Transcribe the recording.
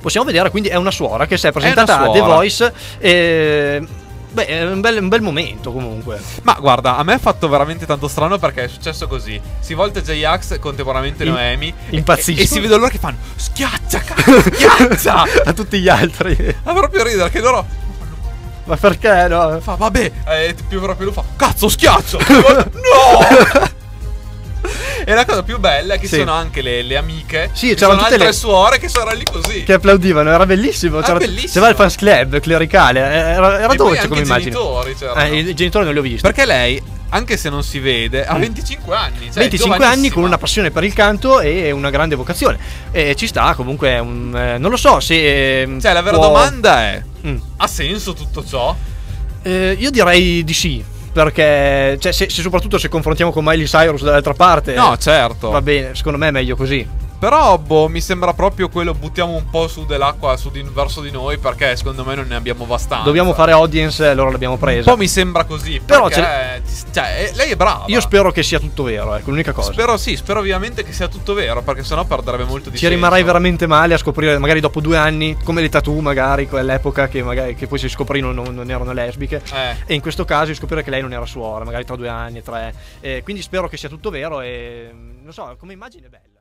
Possiamo vedere, quindi è una suora che si è presentata a The. Voice. E... Beh, è un bel, un bel momento comunque. Ma guarda, a me ha fatto veramente tanto strano perché è successo così. Si volta J-Ax, contemporaneamente In- Noemi. e- impazziscono. E, e si vede loro che fanno schiaccia, cazzo, schiaccia. a tutti gli altri. Fa proprio ridere che loro Ma perché no? fa vabbè, e più proprio lui fa cazzo schiaccia. no! E la cosa più bella è che Sì. sono anche le, le amiche. Sì, c'erano tutte le- suore che sono lì così. Che applaudivano, era bellissimo. Ah, C'era, bellissimo. c'era il fans club clericale. eh, Era, era dolce come i immagine. genitori c'erano. Eh, I genitori non li ho visti. Perché lei, anche se non si vede, ha 25 anni. Cioè 25 anni con una passione per il canto e una grande vocazione. E ci sta comunque. Un, eh, non lo so se. eh, Cioè, la vera può- domanda è: Mm. ha senso tutto ciò? Eh, io direi di sì. Perché, cioè, se, se soprattutto se confrontiamo con Miley Cyrus dall'altra parte, No, certo. va bene. Secondo me è meglio così. Però, boh, mi sembra proprio quello. Buttiamo un po' su dell'acqua su di- verso di noi. Perché secondo me non ne abbiamo abbastanza. Dobbiamo fare audience, e allora l'abbiamo Un presa. po' mi sembra così. Però cioè, eh, lei è brava. Io spero che sia tutto vero, ecco, l'unica cosa. Spero sì, spero ovviamente che sia tutto vero. Perché sennò perderebbe molto di Ci senso. rimarrai veramente male a scoprire, magari dopo due anni, come le tattoo, magari quell'epoca che, magari, che poi si scoprirono non, non erano lesbiche. Eh. E in questo caso scoprire che lei non era suora, magari tra due anni, tre. Eh, quindi spero che sia tutto vero e non so, come immagine è bella.